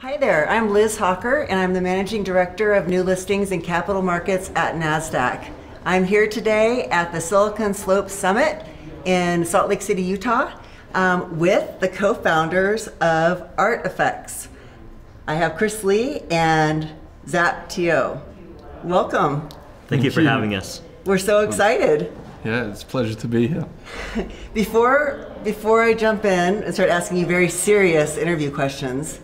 Hi there, I'm Liz Hocker, and I'm the Managing Director of New Listings and Capital Markets at NASDAQ. I'm here today at the Silicon Slopes Summit in Salt Lake City, Utah, um, with the co founders of RTFKT. I have Chris Le and Zaptio. Welcome. Thank, Thank you for you. having us. We're so excited. Yeah, it's a pleasure to be here. Before before I jump in and start asking you very serious interview questions,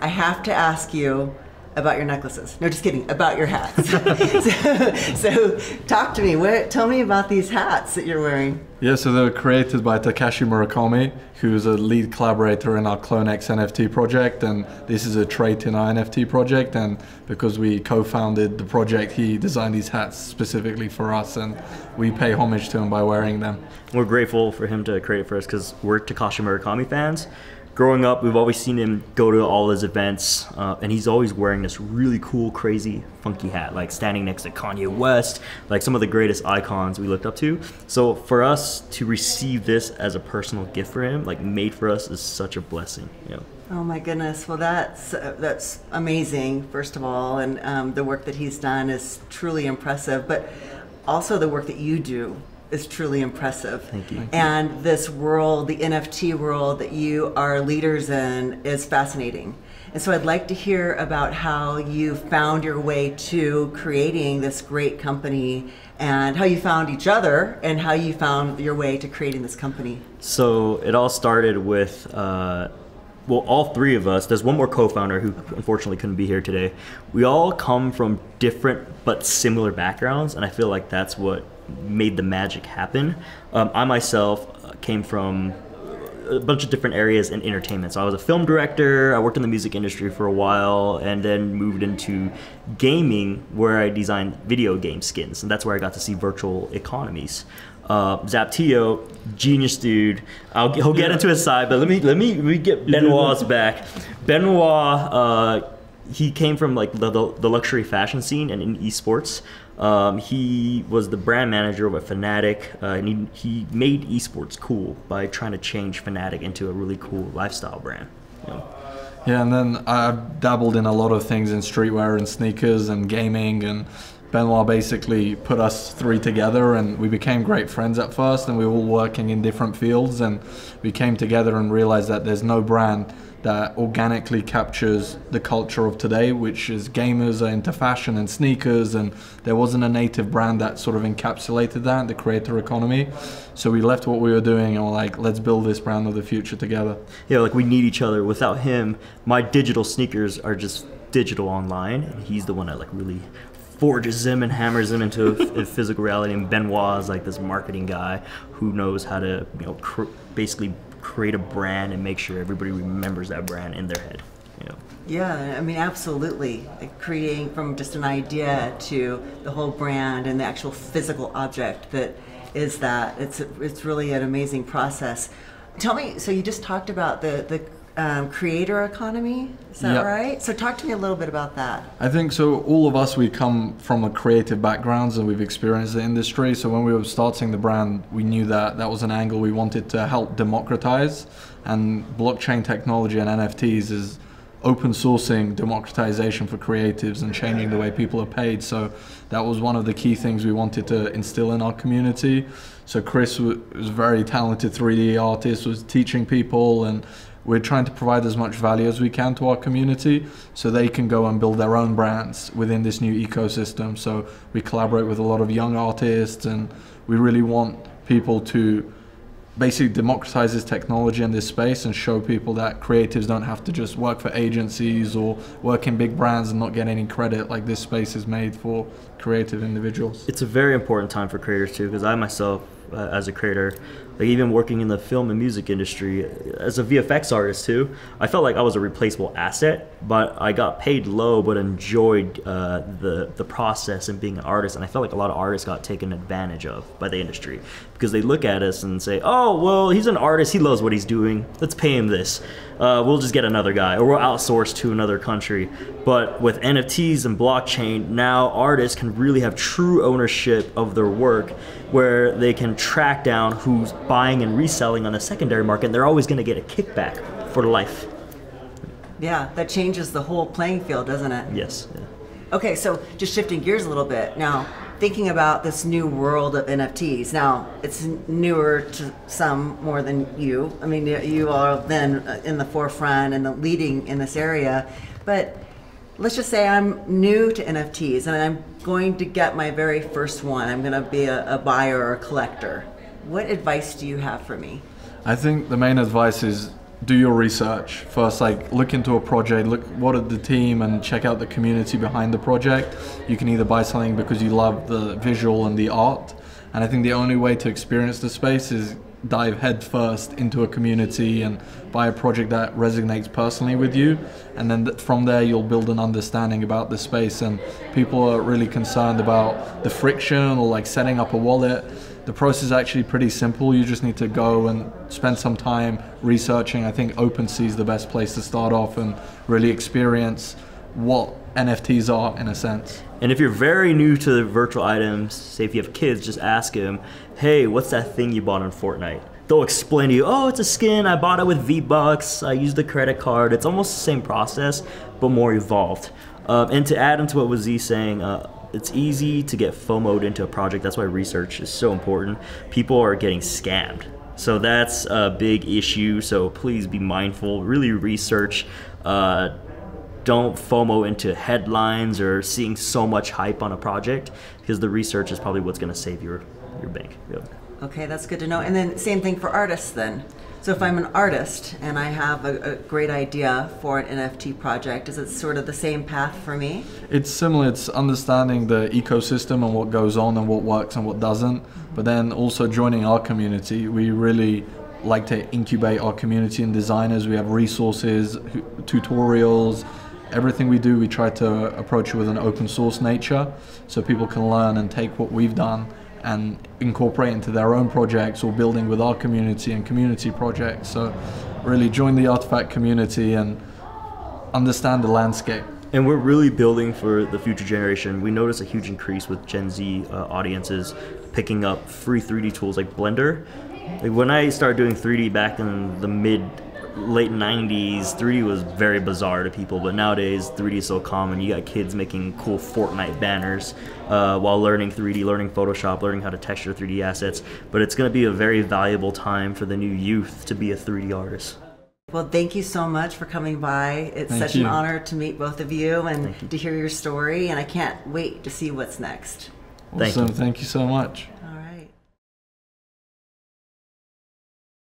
I have to ask you about your necklaces. No, just kidding. About your hats. so, so, talk to me. What, tell me about these hats that you're wearing. Yeah, so they were created by Takashi Murakami, who's a lead collaborator in our CloneX NFT project, and this is a trait in our NFT project. And because we co-founded the project, he designed these hats specifically for us, and we pay homage to him by wearing them. We're grateful for him to create it for us because we're Takashi Murakami fans. Growing up, we've always seen him go to all his events, uh, and he's always wearing this really cool, crazy, funky hat, like standing next to Kanye West, like some of the greatest icons we looked up to. So for us to receive this as a personal gift for him, like made for us, is such a blessing. Know? Oh my goodness! Well, that's uh, that's amazing. First of all, and um, the work that he's done is truly impressive. But also the work that you do is truly impressive. Thank you. And this world, the NFT world that you are leaders in, is fascinating. And so I'd like to hear about how you found your way to creating this great company and how you found each other and how you found your way to creating this company. So it all started with, uh, well, all three of us. There's one more co-founder who unfortunately couldn't be here today. We all come from different but similar backgrounds, and I feel like that's what made the magic happen. Um, I myself uh, came from a bunch of different areas in entertainment. So I was a film director. I worked in the music industry for a while, and then moved into gaming, where I designed video game skins, and that's where I got to see virtual economies. Uh, Zaptio, genius dude. I'll, he'll get Yeah. into his side, but let me let me me get Benoit's back. Benoit, uh, he came from like the, the, the luxury fashion scene and in esports. Um, he was the brand manager of a Fnatic, uh, and he, he made esports cool by trying to change Fnatic into a really cool lifestyle brand. You know? Yeah, and then I've dabbled in a lot of things in streetwear and sneakers and gaming, and Benoit basically put us three together, and we became great friends at first, and we were all working in different fields, and we came together and realized that there's no brand that organically captures the culture of today, which is gamers are into fashion and sneakers, and there wasn't a native brand that sort of encapsulated that, the creator economy. So we left what we were doing and were like, let's build this brand of the future together. Yeah, like we need each other. Without him, my digital sneakers are just digital online, and he's the one that like really forges them and hammers them into a, a physical reality. And Benoit is like this marketing guy who knows how to, you know, cr- basically create a brand and make sure everybody remembers that brand in their head. You know. Yeah, I mean, absolutely. Like creating from just an idea to the whole brand and the actual physical object that is that. It's it's really an amazing process. Tell me, so you just talked about the the um, creator economy. Is that Yeah. right? So talk to me a little bit about that. I think so. All of us, we come from a creative backgrounds and we've experienced the industry. So when we were starting the brand, we knew that that was an angle we wanted to help democratize. And blockchain technology and NFTs is open sourcing democratization for creatives and changing the way people are paid. So that was one of the key things we wanted to instill in our community. So Chris was a very talented 3D artist, was teaching people and we're trying to provide as much value as we can to our community so they can go and build their own brands within this new ecosystem. So we collaborate with a lot of young artists and we really want people to basically democratize this technology and this space and show people that creatives don't have to just work for agencies or work in big brands and not get any credit like this space is made for creative individuals. It's a very important time for creators too, because I myself, uh, as a creator, like even working in the film and music industry, as a VFX artist too, I felt like I was a replaceable asset, but I got paid low, but enjoyed uh, the the process and being an artist, and I felt like a lot of artists got taken advantage of by the industry because they look at us and say, "Oh, well, he's an artist, he loves what he's doing. Let's pay him this. Uh, we'll just get another guy, or we'll outsource to another country." But with NFTs and blockchain, now artists can really have true ownership of their work, where they can track down who's buying and reselling on the secondary market. And they're always going to get a kickback for life. Yeah, that changes the whole playing field, doesn't it? Yes. Yeah. Okay, so just shifting gears a little bit now, thinking about this new world of NFTs. Now, it's newer to some more than you. I mean, you are then uh, in the forefront and the leading in this area, but let's just say I'm new to NFTs and I'm going to get my very first one. I'm going to be a, a buyer or a collector. What advice do you have for me? I think the main advice is do your research first like look into a project look what are the team and check out the community behind the project you can either buy something because you love the visual and the art and i think the only way to experience the space is dive headfirst into a community and buy a project that resonates personally with you and then th- from there you'll build an understanding about the space and people are really concerned about the friction or like setting up a wallet the process is actually pretty simple you just need to go and spend some time researching i think OpenSea is the best place to start off and really experience what nfts are in a sense and if you're very new to the virtual items, say if you have kids, just ask them, hey, what's that thing you bought on Fortnite? They'll explain to you, oh, it's a skin, I bought it with V-Bucks, I used the credit card. It's almost the same process, but more evolved. Um, and to add into what was Z saying, uh, it's easy to get FOMOed into a project. That's why research is so important. People are getting scammed. So that's a big issue. So please be mindful, really research. Uh, don't FOMO into headlines or seeing so much hype on a project because the research is probably what's going to save your your bank. Yep. Okay, that's good to know. And then same thing for artists then. So if I'm an artist and I have a, a, great idea for an NFT project, is it sort of the same path for me? It's similar. It's understanding the ecosystem and what goes on and what works and what doesn't. Mm-hmm. But then also joining our community, we really like to incubate our community and designers. We have resources, tutorials, everything we do, we try to approach it with an open source nature so people can learn and take what we've done and incorporate into their own projects or building with our community and community projects. So, really join the RTFKT community and understand the landscape. And we're really building for the future generation. We notice a huge increase with Gen Z uh, audiences picking up free 3D tools like Blender. Like when I started doing 3D back in the mid late 90s 3d was very bizarre to people but nowadays 3d is so common you got kids making cool fortnite banners uh, while learning 3d learning photoshop learning how to texture 3d assets but it's going to be a very valuable time for the new youth to be a 3d artist well, thank you so much for coming by. It's thank such you. an honor to meet both of you and to hear your story, and I can't wait to see what's next. Awesome. Thank you, thank you so much.